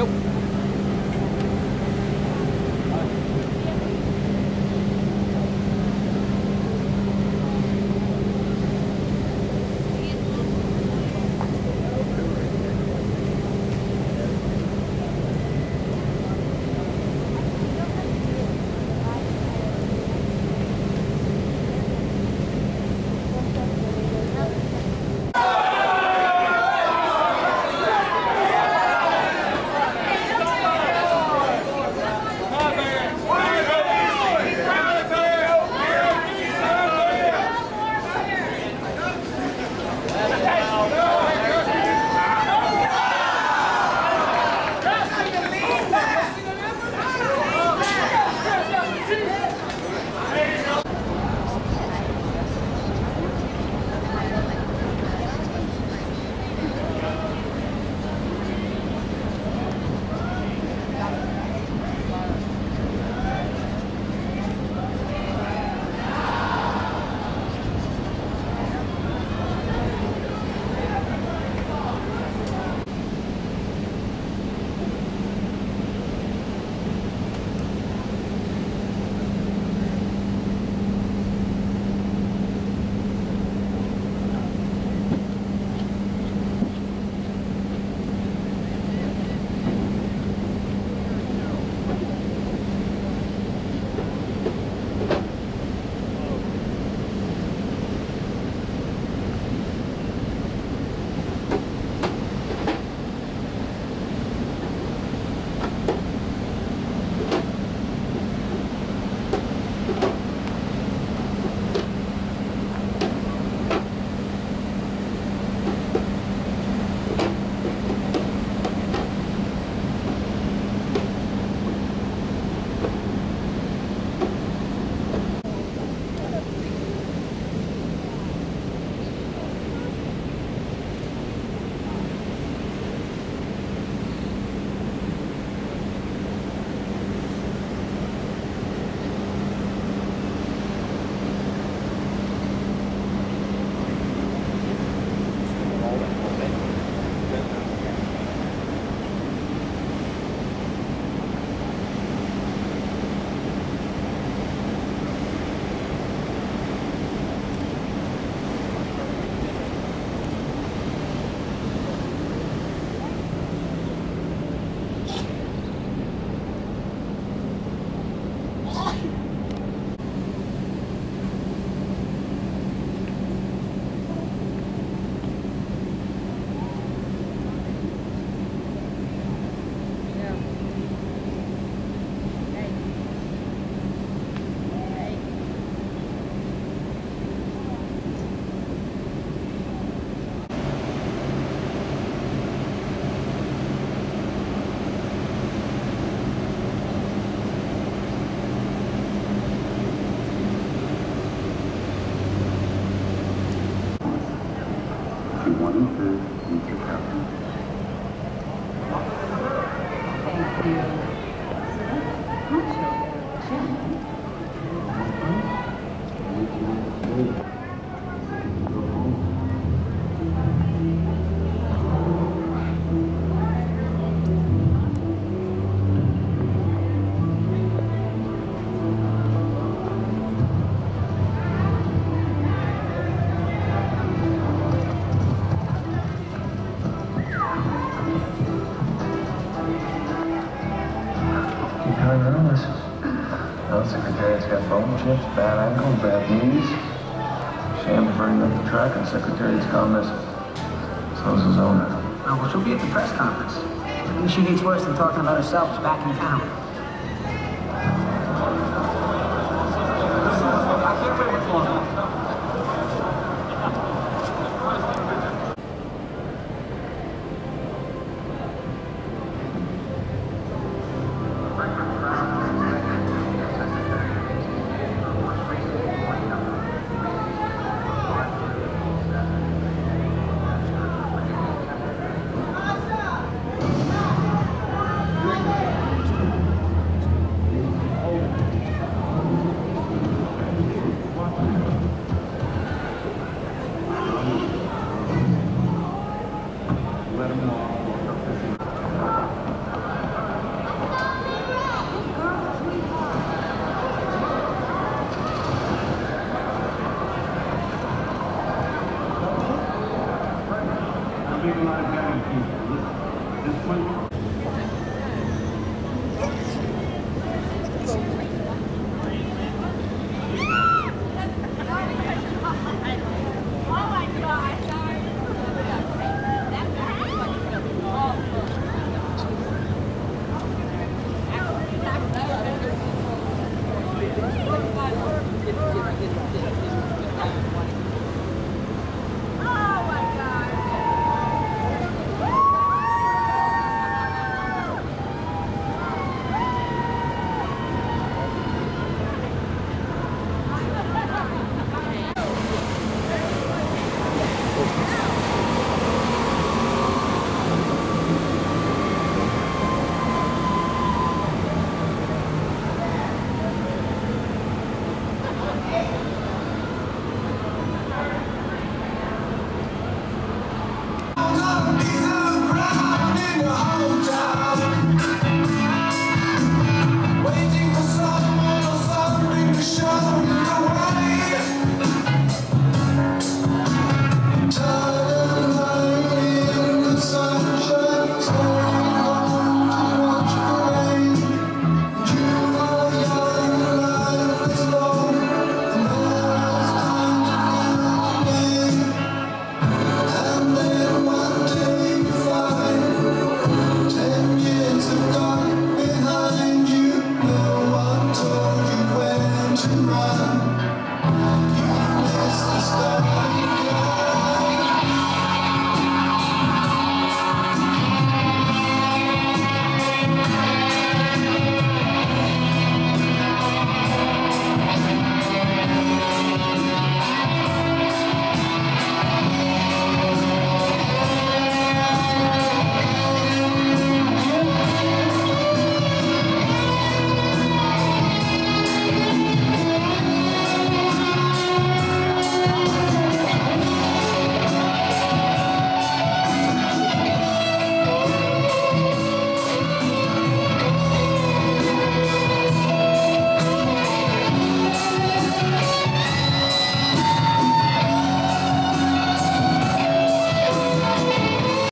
lúc Bad ankle, bad knees. Sham's burning up the track, and gone missing. So's his owner. Oh, well, she'll be at the press conference. Maybe she needs worse than talking about herself back in town. to rise.